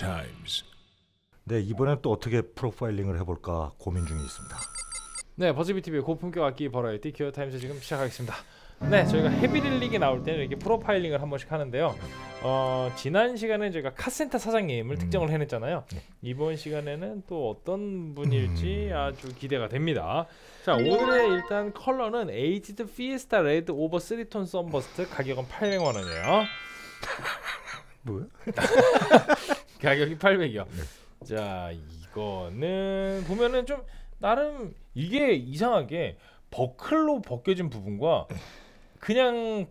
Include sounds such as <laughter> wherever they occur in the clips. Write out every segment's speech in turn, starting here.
Times. 네 이번엔 또 어떻게 프로파일링을 해볼까 고민 중에 있습니다. 네, 버즈비 TV의 고품격 악기 버라이어티 Gear Times 지금 시작하겠습니다. 네, 저희가 Heavy Relic이 나올 때는 이렇게 프로파일링을 한 번씩 하는데요. 어, 지난 시간에 저희가 카센터 사장님을 음. 특정을 해냈잖아요. 네. 이번 시간에는 또 어떤 분일지 음. 아주 기대가 됩니다. 자, 오늘의 일단 컬러는 Aged Fiesta Red over 3-tone Sunburst 가격은 800만 원이에요. 뭐야? <laughs> 가격이 800이요. 네. 자, 이거는 보면은 좀 나름 이게 이상하게 버클로 벗겨진 부분과 그냥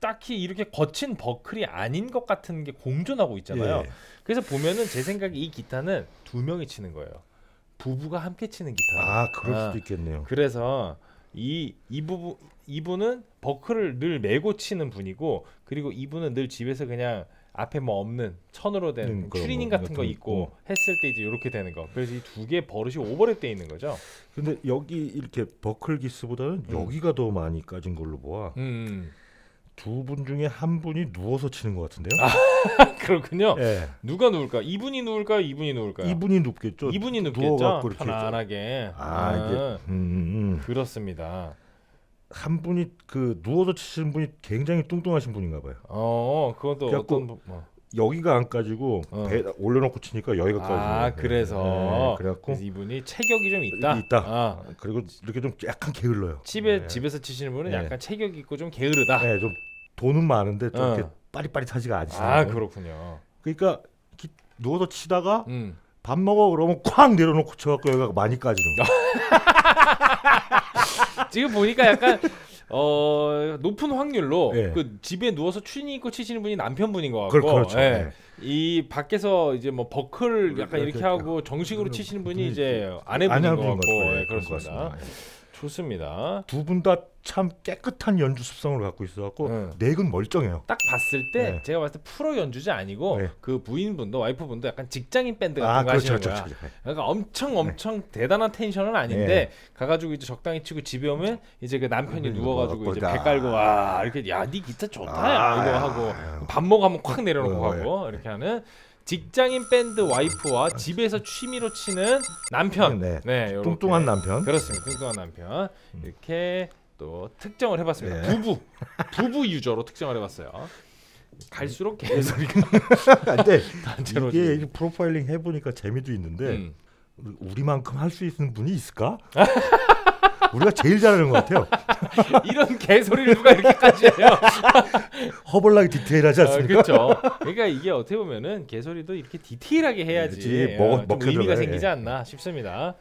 딱히 이렇게 거친 버클이 아닌 것 같은 게 공존하고 있잖아요. 예. 그래서 보면은 제 생각에 이 기타는 두 명이 치는 거예요. 부부가 함께 치는 기타. 아 그럴 아. 수도 있겠네요. 그래서 이, 이 부분 이분은 버클을 늘 메고 치는 분이고 그리고 이분은 늘 집에서 그냥 앞에 뭐 없는 천으로 된 음, 추리닝 거, 같은 거 있고 했을 때 이제 이렇게 되는 거. 그래서 이 두 개 버릇이 오버랩 돼 있는 거죠. 근데 여기 이렇게 버클 기스보다는 음. 여기가 더 많이 까진 걸로 보아. 음. 두분 중에 한 분이 누워서 치는 것 같은데요? <laughs> 그렇군요. 예. 누가 누울까? 이분이 누울까요? 이분이 누울까요? 이분이 눕겠죠. 이분이 눕겠죠. 누워갖고 이렇게 편안하게. 아 이게 음, 음, 음. 그렇습니다. 한 분이 그 누워서 치시는 분이 굉장히 뚱뚱하신 분인가 봐요. 어, 그것도 그래갖고 어떤 부- 뭐. 여기가 안 까지고 어. 배 올려놓고 치니까 여기가 까지고. 아, 그래서 네, 그래갖고 그래서 이분이 체격이 좀 있다. 있다. 아, 그리고 이렇게 좀 약간 게을러요. 집에 네. 집에서 치시는 분은 네. 약간 체격 있고 좀 게으르다. 네, 좀 돈은 많은데 좀 어. 이렇게 빠릿빠릿하지가 않으시요 아 그렇군요. 그러니까 기- 누워서 치다가 음. 밥 먹어 그러면 쾅 내려놓고 쳐갖고 여기가 많이 까지는 거. <laughs> 지금 보니까 약간 어 높은 확률로 예. 그 집에 누워서 추니 입고 치시는 분이 남편분인 것 같고 그, 그렇죠. 예. 네. 이 밖에서 이제 뭐 버클 약간 이렇게 이렇게 하고 정식으로 치시는 분이 이제 아내분인 것 같고 것 예, 예, 것 그렇습니다. 같습니다. 좋습니다. 두 분 다 참 깨끗한 연주 습성을 갖고 있어갖고 응. 넥은 멀쩡해요. 딱 봤을 때 네. 제가 봤을 때 프로 연주자 아니고 네. 그 부인분도 와이프분도 약간 직장인 밴드 같은 아 거 그렇죠, 하시는 그렇죠, 거야. 그렇죠. 그러니까 엄청 엄청 대단한 텐션은 아닌데 가가지고 이제 적당히 치고 집에 오면 이제 그 남편이 음, 누워가지고 이제 배 깔고 와 이렇게 야 네 기타 좋다 야, 아, 이거 야, 하고 야. 밥 먹으면 콱 내려놓고 어, 하고 이렇게 하는 직장인 밴드 와이프와 집에서 취미로 치는 남편 네. 네 요렇게. 뚱뚱한 남편. 그렇습니다 뚱뚱한 남편 이렇게 또 특정을 해봤습니다 네. 부부 부부 유저로 특정을 해봤어요 갈수록 개소리가 <laughs> 근데 단체로 이게 지금. 프로파일링 해보니까 재미도 있는데 음. 우리만큼 할 수 있는 분이 있을까? <laughs> 우리가 제일 잘하는 것 같아요. <laughs> 이런 개소리를 누가 이렇게까지 해요 <laughs> 허벌나게 디테일하지 아, 않습니까? 그렇죠. 그러니까 이게 어떻게 보면은 개소리도 이렇게 디테일하게 해야지 그렇지. 어, 먹어- 좀 의미가 생기지 해. 않나 싶습니다.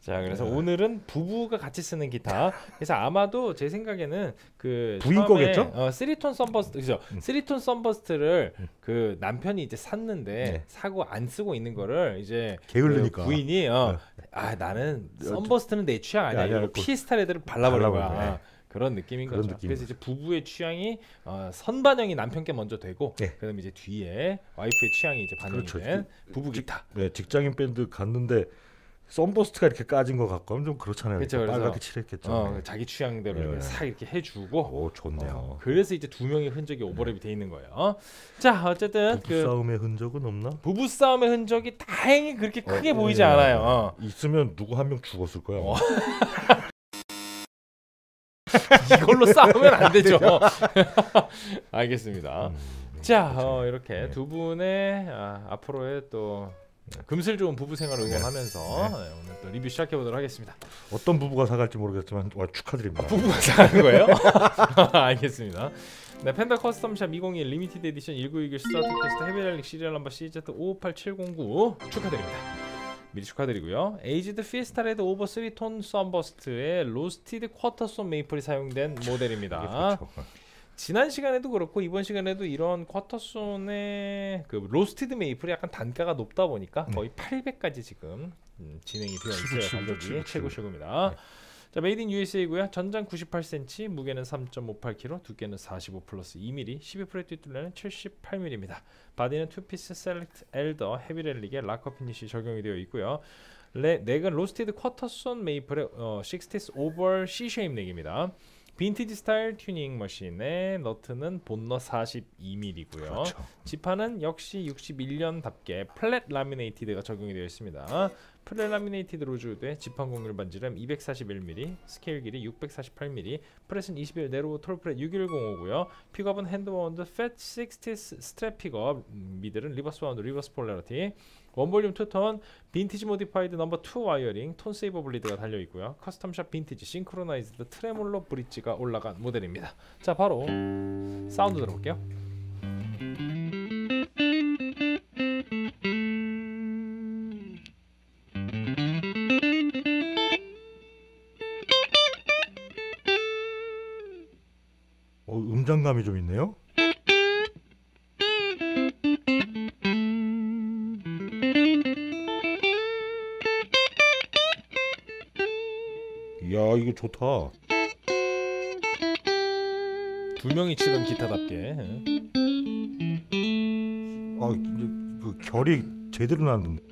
자, 그래서 네. 오늘은 부부가 같이 쓰는 기타. 그래서 아마도 제 생각에는 그 부인 거겠죠? 어, 3-tone Sunburst 그죠? 음. 3-tone Sunburst를 그 남편이 이제 샀는데 네. 사고 안 쓰고 있는 거를 이제 게을르니까. 그 부인이 어, 아 나는 Sunburst는 내 취향 아니야. 이거 그- Fiesta Red를 발라버린 거야. 거야. 그런 느낌인 그런 거죠. 느낌. 그래서 이제 부부의 취향이 어, 선반영이 남편께 먼저 되고, 네. 그다음에 이제 뒤에 와이프의 취향이 이제 반영이 그렇죠. 된 부부 기타. 네, 직장인 밴드 갔는데 썬버스트가 이렇게 까진 것 같고 하면 좀 그렇잖아요. 그쵸, 그래서- 빨갛게 칠했겠죠. 어, 네. 자기 취향대로 네. 이렇게 싹 이렇게 해주고. 오 좋네요. 어, 그래서 이제 두 명의 흔적이 오버랩이 돼 있는 거예요. 자, 어쨌든 부부 그 싸움의 흔적은 없나? 부부 싸움의 흔적이 다행히 그렇게 크게 어, 보이지 예. 않아요. 어. 있으면 누구 한 명 죽었을 거야. 어. <laughs> 이걸로 싸우면 안 되죠. <laughs> 알겠습니다. 음, 자, 어, 이렇게 네. 두 분의 아, 앞으로의 또 금슬 좋은 부부 생활을 응원하면서 네, 오늘 또 리뷰 시작해 보도록 하겠습니다. 어떤 부부가 사갈지 모르겠지만 와, 축하드립니다. 부부가 사는 거예요? <laughs> 알겠습니다. 네, Fender Custom Shop 2021 Limited Edition 1961 Stratocaster Heavy Relic serial number CZ558709 축하드립니다. 미리 축하드리고요. Aged Fiesta Red over 3-tone Sunburst의 roasted quartersawn maple이 사용된 모델입니다. 지난 시간에도 그렇고 이번 시간에도 이런 quartersawn의 그 roasted maple이 약간 단가가 높다 보니까 음. 거의 800까지 지금 음, 진행이 되어 있어요. 치고 가격이 최고 치고. 최고입니다. 네. 자 made in USA고요. 전장 98cm, 무게는 3.58kg, 두께는 45 플러스 2mm, 12 fret 뒷둘레는 78mm입니다. 바디는 two-piece select alder Heavy Relic의 lacquer finish 적용이 되어 있고요. 레, neck은 roasted quartersawn maple의 어, 60s 오벌 C 쉐임 넥입니다. vintage style tuning machine의 너트는 bone nut 42mm고요. 그렇죠. 지판은 역시 61년답게 flat laminated가 적용이 되어 있습니다. flat laminated rosewood의 지판 곡률 반지름 241mm, 스케일 길이 648mm, fret은 21 narrow tall fret 6105고요. pickup은 hand-wound Fat 60 Strat pickup, 음, 미들은 리버스 바운드 리버스 폴라리티, 원볼륨 투톤, 빈티지 모디파이드 넘버 2 와이어링, 톤 세이버 블리드가 달려 있고요. Custom Shop vintage synchronized tremolo bridge가 올라간 모델입니다. 자, 바로 사운드 들어볼게요. 어, 음장감이 좀 있네요. 야 이거 좋다. 두 명이 치던 기타답게. 아 그 결이 제대로 나는데.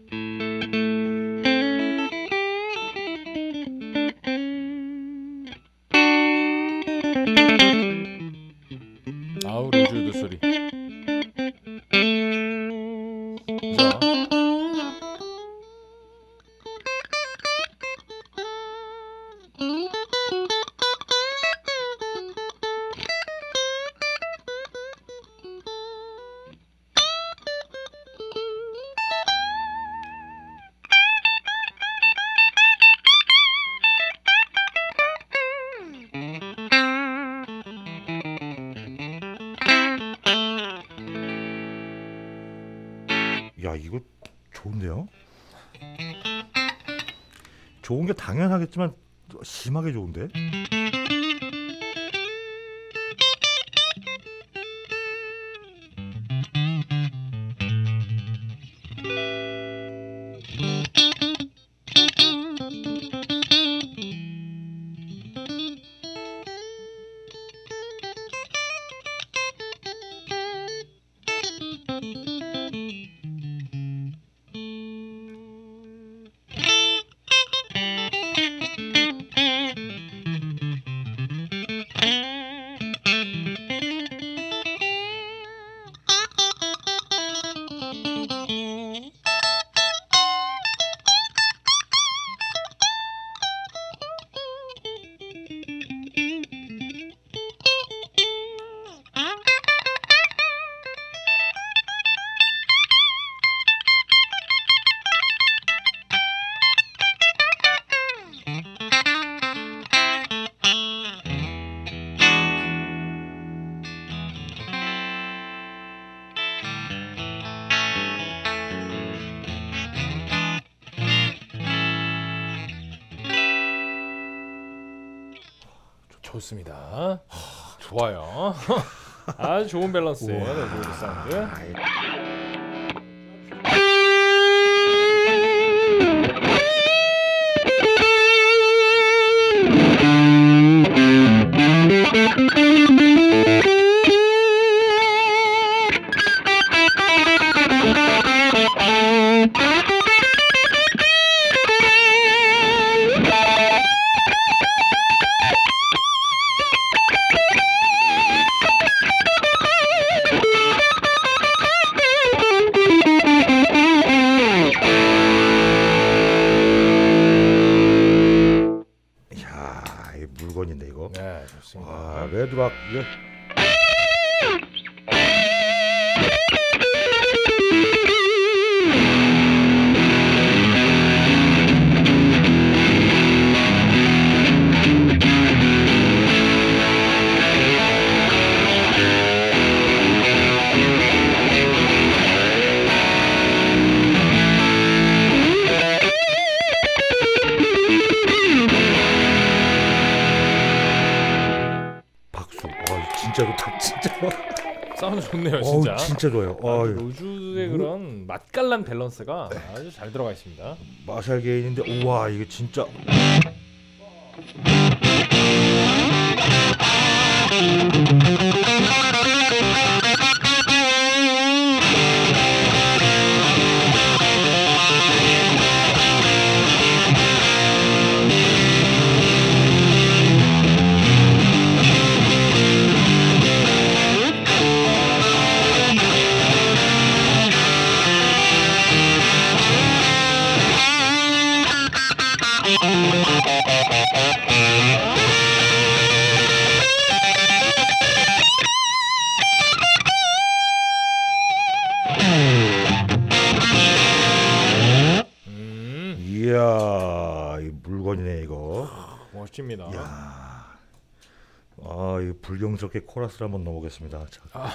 이거 좋은데요? 좋은 게 당연하겠지만 심하게 좋은데? 좋습니다. 좋아요. <laughs> 아주 좋은 밸런스예요. 우와. 로즈우드 사운드. 물건인데 이거. 네, 좋습니다. 와, 레드락 이거 진짜 좋다. 진짜. 사운드 좋네요, 어우, 진짜. 진짜 좋아요. 아, 아, rose의 그런 맛깔난 밸런스가 아주 잘 들어가 있습니다. Marshall gain인데 우와, 이게 진짜 이거. 멋집니다. 야, 아, 이 불경스럽게 코러스를 한번 넣어보겠습니다. 자, 아,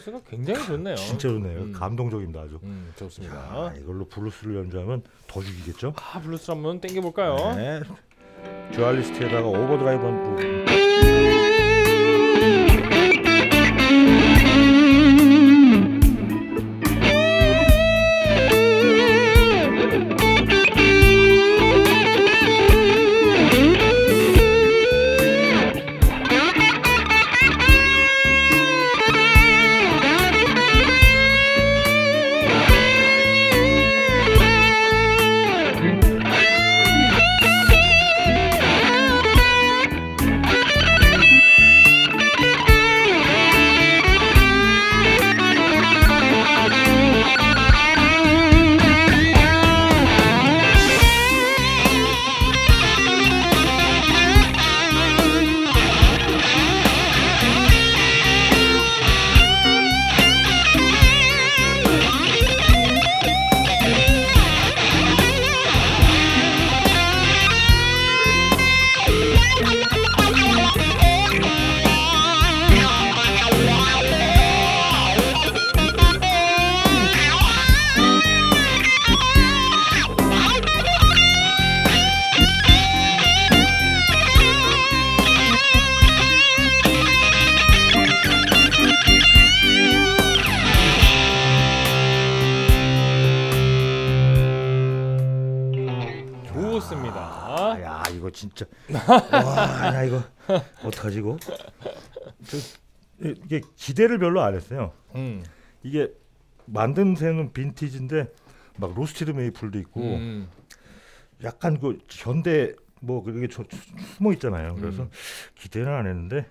밸런스가 굉장히 좋네요. 진짜 좋네요. 음. 감동적입니다 아주. 음, 좋습니다. 아, 이걸로 블루스를 연주하면 더 죽이겠죠? 아, 블루스 한번 땡겨 볼까요? 네. Dualist에다가 overdrive 한 부분. 와야 이거 어떡하지 이거 저, 이게 기대를 별로 안 했어요 음, 이게 만듦새는 빈티지인데 막 roasted maple도 있고 음, 약간 그 현대 뭐 그게 저- 숨어 있잖아요 그래서 음. 기대는 안 했는데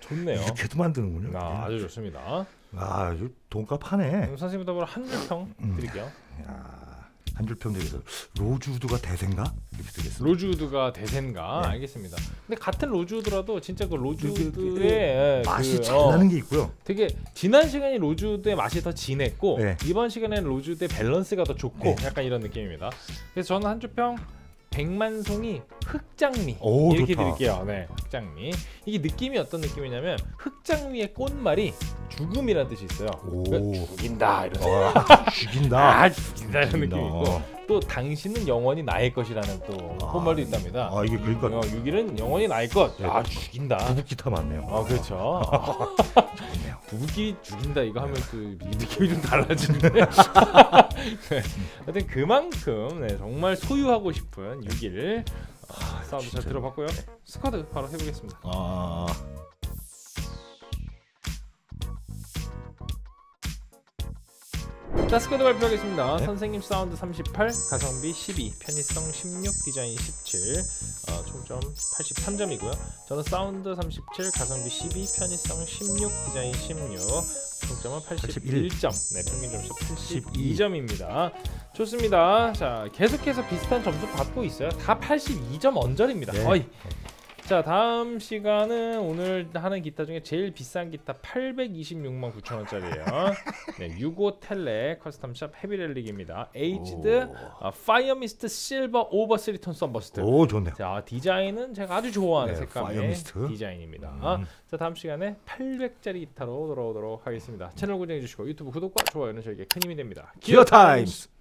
좋네요. 이렇게도 만드는군요 아, 아주 좋습니다. 아 돈값 하네 그럼 선생님 더불어 한 줄평 음. 드릴게요. 야, 한 줄평 되겠어 rosewood가 대세인가 이렇게 되겠어 rosewood가 대세인가 네. 알겠습니다. 근데 같은 rosewood라도 진짜 그 그, 그, rosewood의 예, 맛이 그, 잘 어, 나는 게 있고요 되게 지난 시간이 rosewood의 맛이 더 진했고 네. 이번 시간에는 rosewood의 밸런스가 더 좋고 네. 약간 이런 느낌입니다. 그래서 저는 한 줄평 백만송이 흑장미 오, 이렇게 좋다. 드릴게요. 네, 흑장미. 이게 느낌이 어떤 느낌이냐면 흑장미의 꽃말이 죽음이라는 뜻이 있어요. 오. 그러니까 죽인다 이런. 와, <laughs> 죽인다 아 죽인다 이런. 느낌이 있고 또 당신은 영원히 나의 것이라는 또 아, 꽃말도 있답니다. 아 이게 그러니까 어, 61은 영원히 나의 것. 네. 아 죽인다. 부부기타 맞네요 아 그렇죠. <laughs> 부부끼리 죽인다 이거 하면 또 느낌이 좀 달라지는데. <laughs> 네. <laughs> 하여튼 그만큼 네, 정말 소유하고 싶은 61 아, 사운드 잘. 들어봤고요. 스코어 바로 해보겠습니다. 아 자 스코어 발표하겠습니다. 네. 선생님 사운드 38, 가성비 12, 편의성 16, 디자인 17, 어, 총점 83점이고요. 저는 사운드 37, 가성비 12, 편의성 16, 디자인 16, 총점은 81점. 네, 평균 점수 82점입니다. 좋습니다. 자, 계속해서 비슷한 점수 받고 있어요. 다 82점 언저리입니다. 네. 어이. 자 다음 시간은 오늘 하는 기타 중에 제일 비싼 기타 826만 9천 원짜리예요. 네, 65 Tele Custom Shop Heavy Relic입니다. Aged 어, Firemist Silver over 3-tone Sunburst. 오 좋네요. 자 디자인은 제가 아주 좋아하는 네, 색감의 Firemist. 디자인입니다. 음. 자 다음 시간에 800짜리 기타로 돌아오도록 하겠습니다. 채널 고정해 주시고 유튜브 구독과 좋아요는 저에게 큰 힘이 됩니다. Gear Times.